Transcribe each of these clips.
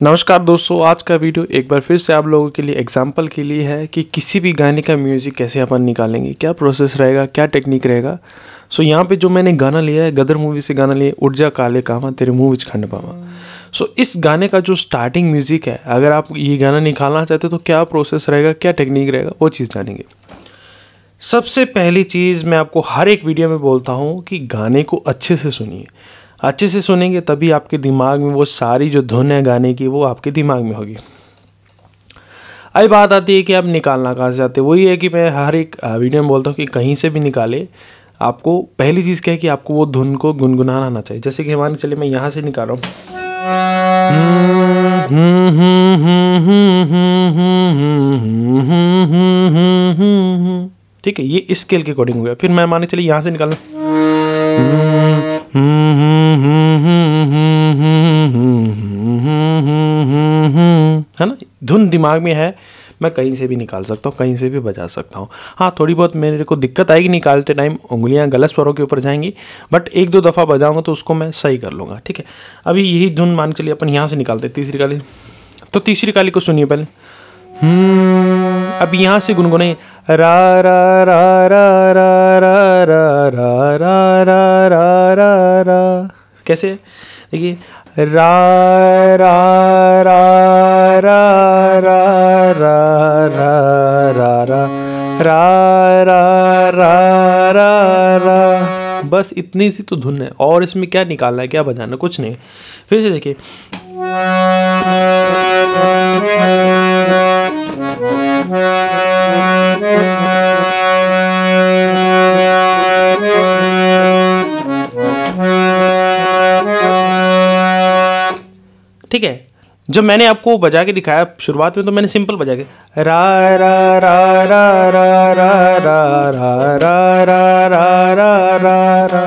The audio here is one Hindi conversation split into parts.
नमस्कार दोस्तों आज का वीडियो एक बार फिर से आप लोगों के लिए एग्जांपल के लिए है कि किसी भी गाने का म्यूज़िक कैसे अपन निकालेंगे क्या प्रोसेस रहेगा क्या टेक्निक रहेगा। सो so, यहाँ पे जो मैंने गाना लिया है गदर मूवी से गाना लिया उठ जा काले कामा तेरे मुँह विच खंड पावा सो so, इस गाने का जो स्टार्टिंग म्यूज़िक है अगर आप ये गाना निकालना चाहते हो तो क्या प्रोसेस रहेगा क्या टेक्निक रहेगा वो चीज़ जानेंगे। सबसे पहली चीज़ मैं आपको हर एक वीडियो में बोलता हूँ कि गाने को अच्छे से सुनिए। अच्छे से सुनेंगे, तभी आपके दिमाग में वो सारी जो धुन है गाने की, वो आपके दिमाग में होगी। अभी बात आती है कि आप निकालना कहाँ से चाहते वही है कि मैं हर एक वीडियो में बोलता हूँ कि कहीं से भी निकाले, आपको पहली चीज़ क्या है कि आपको वो धुन को गुनगुनाना आना चाहिए। जैसे कि मान चलिए मैं यहाँ से निकाल रहा हूँ। ठीक है, ये स्केल के अकॉर्डिंग हो गया। फिर मैं माने, चलिए यहाँ से निकालना। धुन दिमाग में है मैं कहीं से भी निकाल सकता हूँ कहीं से भी बजा सकता हूँ हाँ थोड़ी बहुत मेरे को दिक्कत आएगी निकालते टाइम उंगलियाँ गलत स्वरों के ऊपर जाएँगी बट एक दो दफ़ा बजाऊँगा तो उसको मैं सही कर लूँगा ठीक है अभी यही धुन मान के लिए अपन यहाँ से निकालते तीसरी काली तो तीसरी काली को सुनिए पहले अब यहाँ से गुनगुने रा रा रा रा रा रा रा रा रा रा रा रा कैसे देखिए रा रा रा रा रा रा रा रा रा बस इतनी सी तो धुन है और इसमें क्या निकालना है क्या बजाना कुछ नहीं फिर से देखिए ठीक है जब मैंने आपको बजा के दिखाया शुरुआत में तो मैंने सिंपल बजा के रा रा रा रा रा रा रा रा रा रा रा रा रा रा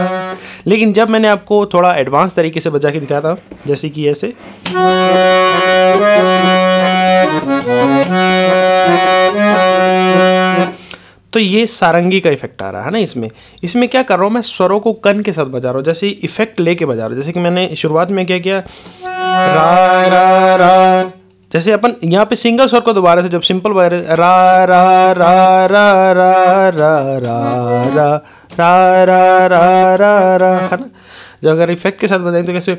लेकिन जब मैंने आपको थोड़ा एडवांस तरीके से बजा के दिखाया था जैसे कि ऐसे तो ये सारंगी का इफ़ेक्ट आ रहा है ना इसमें इसमें क्या कर रहा हूँ मैं स्वरों को कन के साथ बजा रहा हूँ जैसे इफ़ेक्ट लेके बजा रहा हूँ जैसे कि मैंने शुरुआत में क्या किया रा रा रा जैसे अपन यहाँ पे सिंगल स्वर को दोबारा से जब सिंपल रहे रा रा रा रा रा रा रा रा रा रा रा रा रा है ना जब अगर इफ़ेक्ट के साथ बजाएँ तो कैसे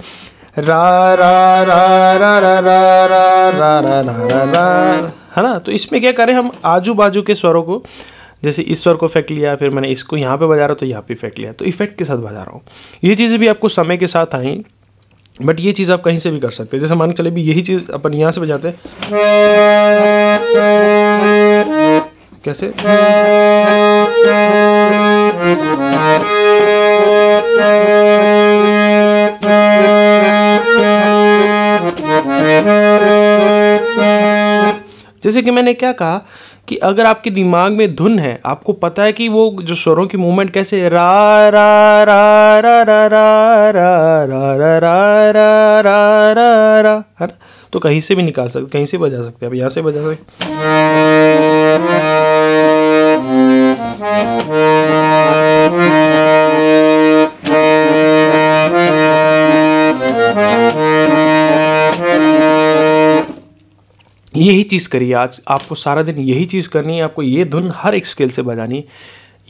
रा रा रा रा रा रा रा रा रा रा रा है ना तो इसमें क्या करें हम आजू बाजू के स्वरों को जैसे इस स्वर को इफ़ेक्ट लिया फिर मैंने इसको यहाँ पे बजा रहा तो यहाँ पे इफ़ेक्ट लिया तो इफ़ेक्ट के साथ बजा रहा हूँ ये चीज़ें भी आपको समय के साथ आई बट ये चीज़ आप कहीं से भी कर सकते हैं। जैसे मान के चले भी यही चीज़ अपन यहाँ से बजाते हैं। कैसे? जैसे कि मैंने क्या कहा कि अगर आपके दिमाग में धुन है आपको पता है कि वो जो स्वरों की मूवमेंट कैसे रा रा रा रा रा रा रा रा रा रा रा रा रा रा है ना तो कहीं से भी निकाल सकते कहीं से बजा सकते हैं अब यहाँ से बजा सकते यही चीज़ करिए, आज आपको सारा दिन यही चीज़ करनी है, आपको ये धुन हर एक स्केल से बजानी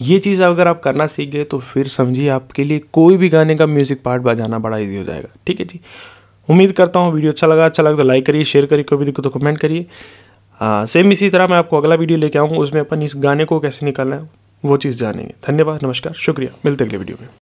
ये चीज़ अगर आप करना सीख गए तो फिर समझिए आपके लिए कोई भी गाने का म्यूज़िक पार्ट बजाना बड़ा इजी हो जाएगा। ठीक है जी? उम्मीद करता हूँ वीडियो अच्छा लगा। अच्छा लगा तो लाइक करिए शेयर करिए, कोई भी दिक्कत तो कमेंट करिए। सेम इसी तरह मैं आपको अगला वीडियो लेके आऊँगा, उसमें अपन इस गाने को कैसे निकालना है, वो चीज़ जानेंगे। धन्यवाद, नमस्कार, शुक्रिया। मिलते अगले वीडियो में।